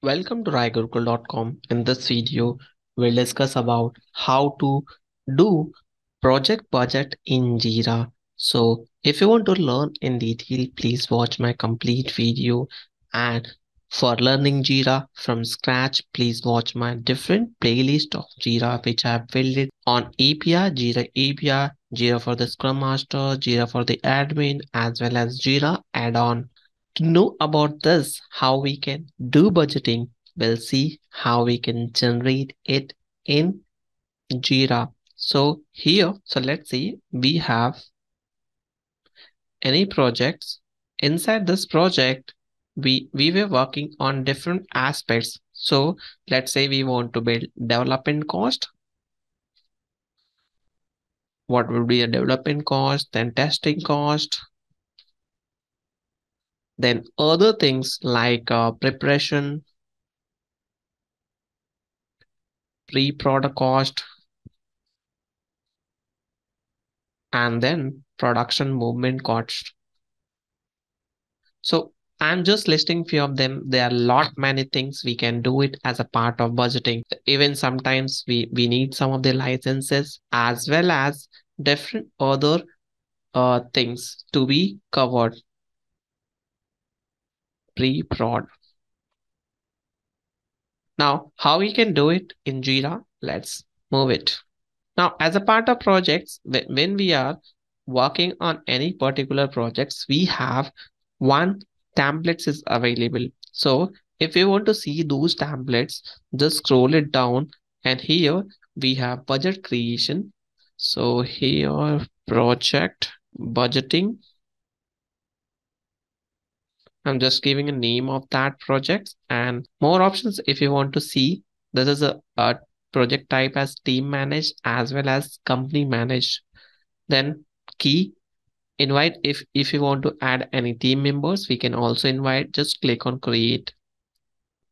Welcome to raigurukul.com. In this video, we'll discuss about how to do project budget in Jira. So if you want to learn in detail, please watch my complete video. And for learning Jira from scratch, please watch my different playlist of Jira, which I have built on API, Jira API, Jira for the Scrum Master, Jira for the admin, as well as Jira add-on to know about this, how we can do budgeting, we'll see how we can generate it in Jira. So here, so let's see, we have any projects. Inside this project, we, we were working on different aspects. So let's say we want to build development cost. What would be a development cost, then testing cost, then other things like uh, preparation, pre-product cost, and then production movement cost. So I'm just listing few of them. There are a lot many things we can do it as a part of budgeting. Even sometimes we, we need some of the licenses as well as different other uh, things to be covered pre-prod. Now, how we can do it in Jira? Let's move it. Now, as a part of projects, when we are working on any particular projects, we have one templates is available. So if you want to see those templates, just scroll it down and here we have budget creation. So here project budgeting I'm just giving a name of that project and more options if you want to see. This is a, a project type as team managed as well as company managed. Then key invite if if you want to add any team members we can also invite just click on create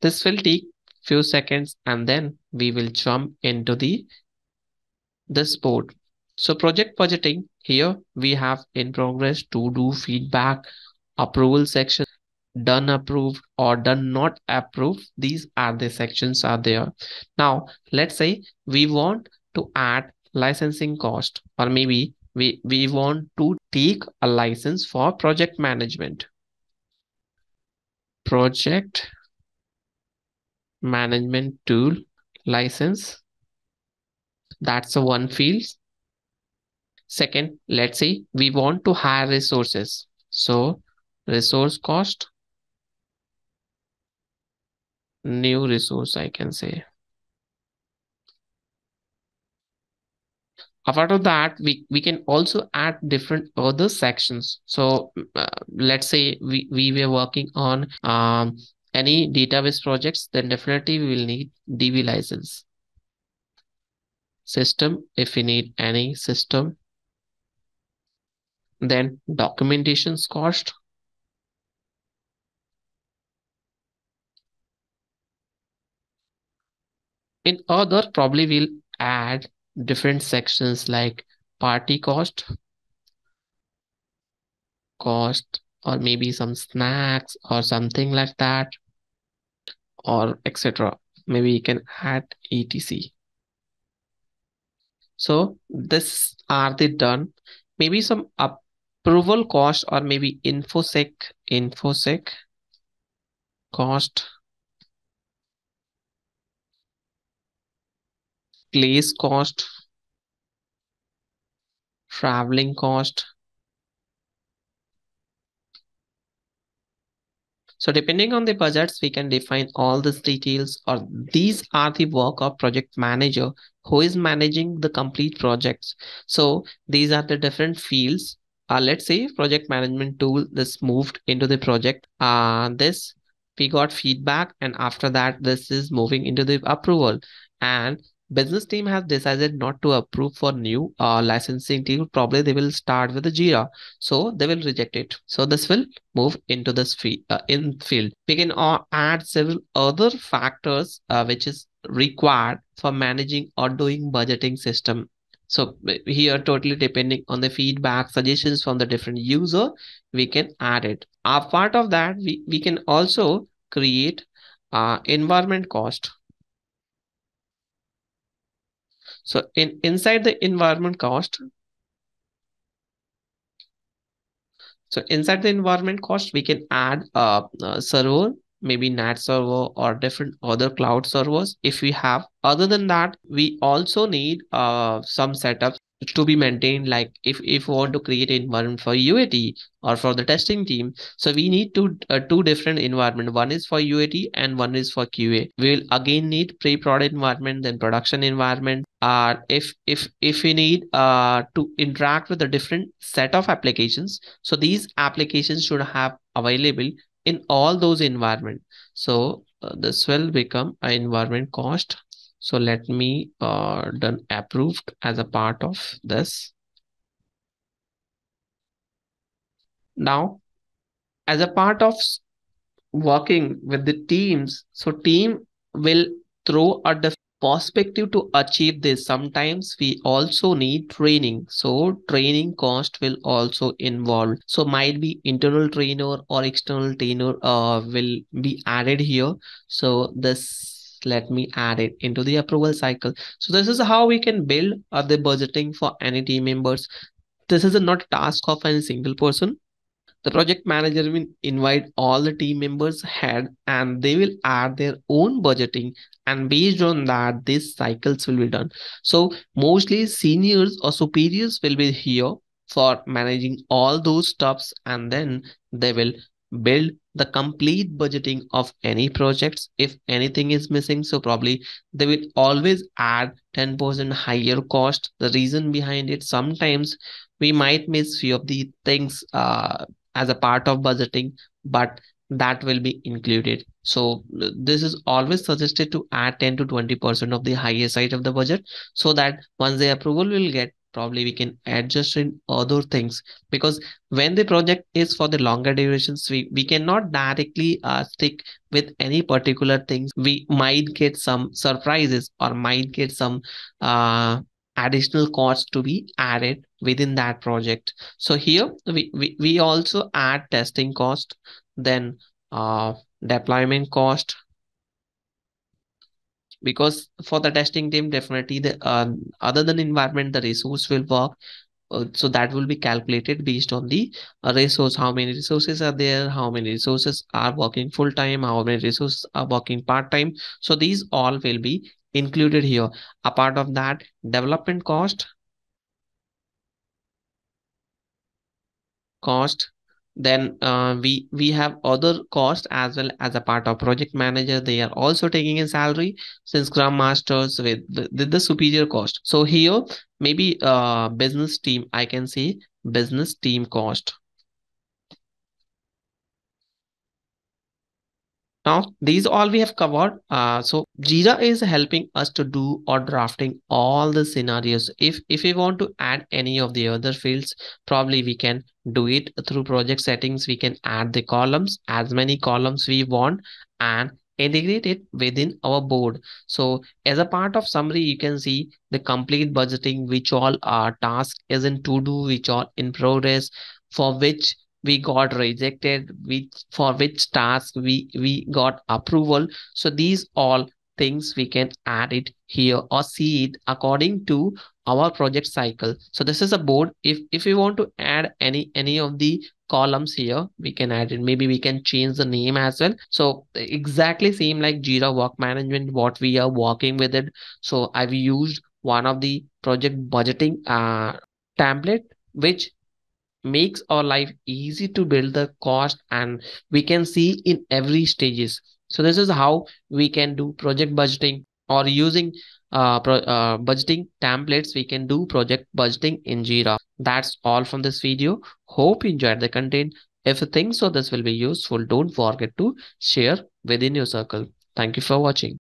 this will take few seconds and then we will jump into the this board so project budgeting here we have in progress to do feedback approval section done approved or done not approved these are the sections are there. Now let's say we want to add licensing cost or maybe we we want to take a license for project management. Project management tool license that's the one field. Second let's say we want to hire resources. So resource cost new resource I can say. Apart of that, we, we can also add different other sections. So uh, let's say we, we were working on um, any database projects, then definitely we will need DB license. System, if we need any system. Then documentations cost. In other, probably we'll add different sections like party cost, cost, or maybe some snacks or something like that, or etc. Maybe you can add etc. So this are the done. Maybe some approval cost or maybe infosec, infosec cost place cost, traveling cost. So depending on the budgets, we can define all these details or these are the work of project manager who is managing the complete projects. So these are the different fields. Uh, let's say project management tool, this moved into the project. Uh, this we got feedback and after that, this is moving into the approval and business team has decided not to approve for new uh, licensing deal. Probably they will start with the jira. So they will reject it. So this will move into this field uh, in field. We can uh, add several other factors uh, which is required for managing or doing budgeting system. So here totally depending on the feedback suggestions from the different user we can add it. A part of that we, we can also create uh, environment cost. So in inside the environment cost, so inside the environment cost, we can add a, a server, maybe NAT server or different other cloud servers. If we have. Other than that, we also need uh, some setups to be maintained. Like if if we want to create an environment for UAT or for the testing team so we need two uh, two different environment. One is for UAT and one is for QA we will again need pre-prod environment then production environment uh if if if we need uh to interact with a different set of applications so these applications should have available in all those environment so uh, this will become an environment cost so let me uh, done approved as a part of this. Now, as a part of working with the teams, so team will throw a perspective to achieve this sometimes we also need training so training cost will also involve so might be internal trainer or external trainer uh, will be added here so this let me add it into the approval cycle. So this is how we can build uh, the budgeting for any team members. This is not a task of any single person. The project manager will invite all the team members head and they will add their own budgeting and based on that these cycles will be done. So mostly seniors or superiors will be here for managing all those stuffs and then they will build the complete budgeting of any projects if anything is missing so probably they will always add 10% higher cost the reason behind it sometimes we might miss few of the things uh, as a part of budgeting but that will be included. So this is always suggested to add 10 to 20 percent of the higher side of the budget so that once the approval will get probably we can adjust in other things. Because when the project is for the longer durations we, we cannot directly uh, stick with any particular things. We might get some surprises or might get some uh, additional costs to be added within that project. So here we, we, we also add testing cost then uh, deployment cost. Because for the testing team definitely the uh, other than environment the resource will work. Uh, so that will be calculated based on the uh, resource how many resources are there how many resources are working full time how many resources are working part time. So these all will be included here. A part of that development cost cost then uh, we we have other cost as well as a part of project manager. They are also taking a salary since scrum masters with the, the, the superior cost. So here maybe uh business team i can say business team cost Now, these all we have covered. Uh, so Jira is helping us to do or drafting all the scenarios. If, if we want to add any of the other fields, probably we can do it through project settings. We can add the columns, as many columns we want and integrate it within our board. So as a part of summary, you can see the complete budgeting, which all our task is in to do, which all in progress, for which we got rejected which for which task we we got approval. So these all things we can add it here or see it according to our project cycle. So this is a board. If if we want to add any any of the columns here we can add it. Maybe we can change the name as well. So exactly same like jira work management what we are working with it. So i've used one of the project budgeting uh template which makes our life easy to build the cost and we can see in every stages. So this is how we can do project budgeting or using uh, pro, uh, budgeting templates we can do project budgeting in jira. That's all from this video. Hope you enjoyed the content. If you think so this will be useful. Don't forget to share within your circle. Thank you for watching